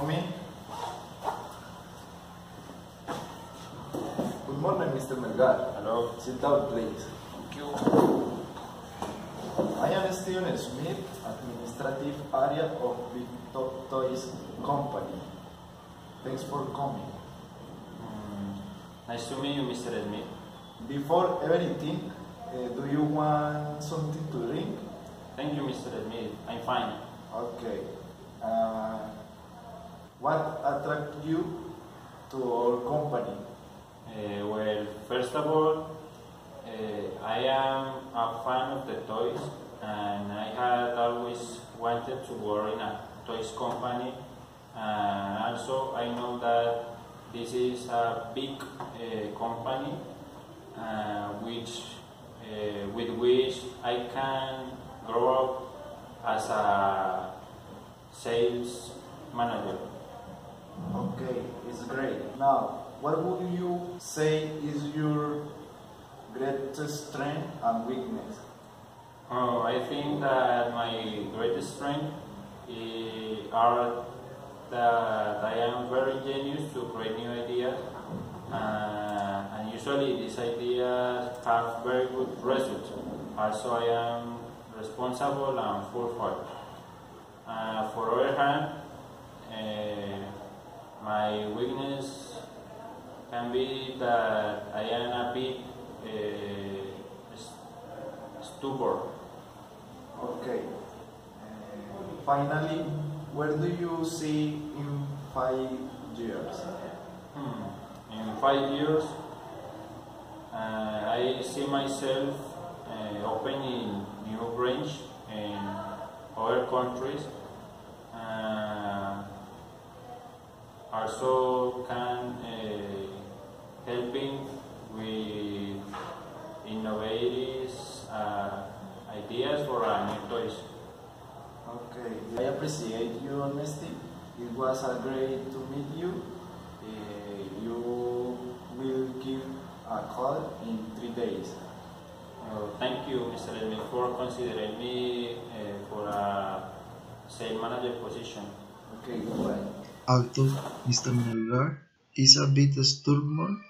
Good morning, Mr. Melgar. Hello. Sit down, please. Thank you. I am Steven Smith, Administrative Area of Big Top Toys Company. Thanks for coming. Mm, nice to meet you, Mr. Smith. Before everything, uh, do you want something to drink? Thank you, Mr. Smith. I'm fine. Okay. Uh, what attracted you to our company? Uh, well, first of all, uh, I am a fan of the toys, and I had always wanted to work in a toys company. And also, I know that this is a big uh, company, which with which I can grow up as a sales manager. Okay, it's great. Now, what would you say is your greatest strength and weakness? Oh, I think that my greatest strength eh, are that I am very genius to create new ideas, uh, and usually these ideas have very good results. Also, I am responsible and heart. Uh, for other hand, eh, my weakness can be that I am a bit uh, stubborn. Okay. Uh, finally, where do you see in five years? Hmm. In five years, uh, I see myself uh, opening new branch in other countries. Also can uh, helping with innovative uh, ideas for uh, new toys. Okay, I appreciate your honesty. It was a great to meet you. Uh, you will give a call in three days. Uh, thank you, Mr. Edmund, for considering me uh, for a sales manager position. Okay, goodbye. Although Mr. Melgar is a bit stubborn,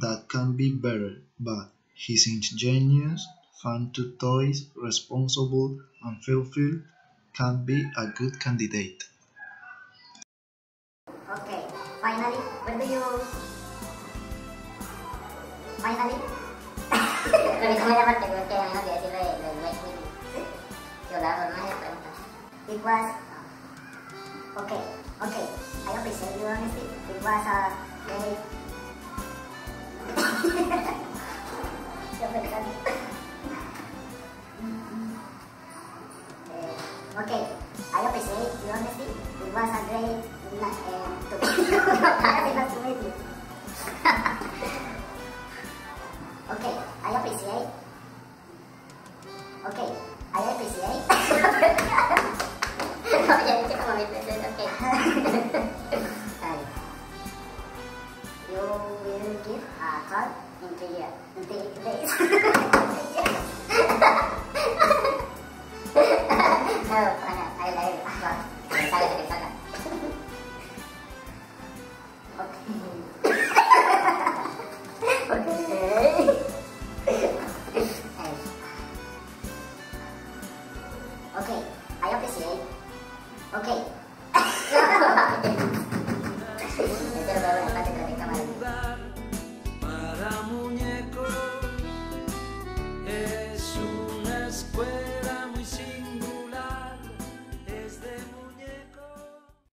that can be better, but he's ingenious, fun to toys, responsible, and fulfilled can be a good candidate. Okay, finally, where do you... Finally... It was... Okay, okay, I appreciate your honesty. It was a. Yo pensando. Eh, okay, I appreciate your honesty. It was a great na- uh, to nice to meet you. okay, I you will give a call in three years, in three days. no, bueno, I like it. Me sale, me saca. Okay, I appreciate. Okay.